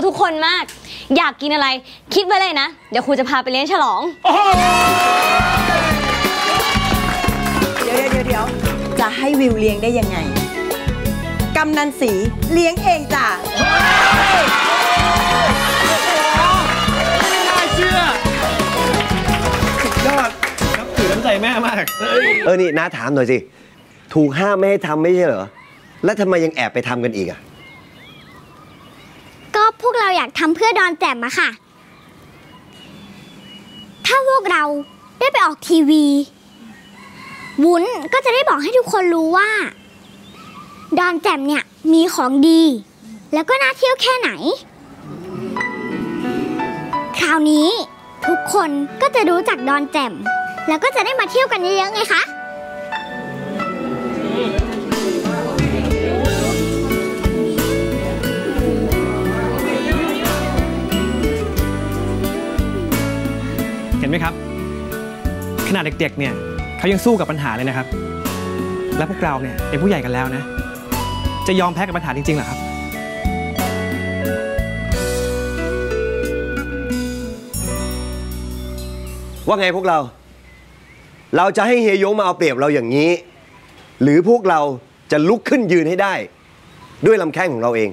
ยวทุกคนมาก อยากกินอะไร คิดไว้เลยนะ เดี๋ยวครูจะพาไปเลี้ยงฉลอง เดี๋ยวเดี๋ยวเดี๋ยวจะให้วิวเลี้ยงได้ยังไง กำนันสีเลี้ยงเองจ้ะไม่น่าเชื่อสุดยอดครับถือน้ำใจแม่มาก เออ นี่น้าถามหน่อยสิ ถูกห้ามไม่ให้ทำไม่ใช่เหรอ แล้วทำไมยังแอบไปทำกันอีกอะก็พวก เราอยากทำเพื่อดอนแจ่มอะค่ะ ถ้าพวกเราได้ไปออกทีวี วุ้นก็จะได้บอกให้ทุกคนรู้ว่า ดอนแจ่มเนี่ยมีของดี แล้วก็น่าเที่ยวแค่ไหน คราวนี้ทุกคนก็จะรู้จักดอนแจ่ม แล้วก็จะได้มาเที่ยวกันเยอะๆไงคะ ขนาดเด็กๆเนี่ยเขายังสู้กับปัญหาเลยนะครับ และพวกเราเนี่ยเป็นผู้ใหญ่กันแล้วนะ จะยอมแพ้กับปัญหาจริงๆหรอครับ ว่าไงพวกเรา เราจะให้เฮยยงมาเอาเปรียบเราอย่างนี้ หรือพวกเราจะลุกขึ้นยืนให้ได้ ด้วยลำแข้งของเราเอง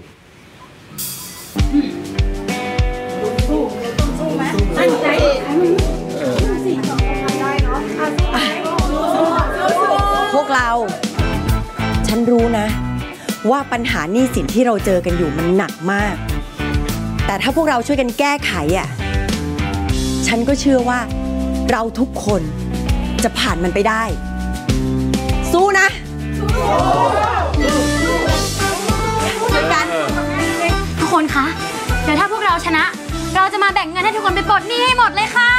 เรา ฉันรู้นะ ว่าปัญหาหนี้สินที่เราเจอกันอยู่มันหนักมาก แต่ถ้าพวกเราช่วยกันแก้ไขอะ ฉันก็เชื่อว่า เราทุกคนจะผ่านมันไปได้ สู้นะช่วยกันทุกคนคะ เดี๋ยวถ้าพวกเราชนะ เราจะมาแบ่งเงินให้ทุกคนไปปลดหนี้ให้หมดเลยค่ะ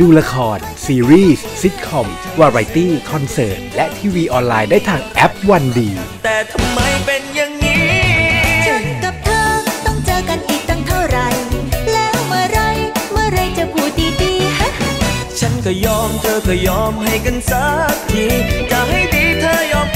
ดูละคร ซีรีส์ซิทคอม วาไรตี้ คอนเสิร์ต และทีวีออนไลน์ได้ทางแอปวันดี แต่ทำไมเป็นอย่างนี้ ฉันกับเธอต้องเจอกันอีกตั้งเท่าไหรแล้วเมื่อไรเมื่อไรจะพูดดีๆฮะฉันก็ยอมเธอก็ยอมให้กันสักทีจะให้ดีเธอยอม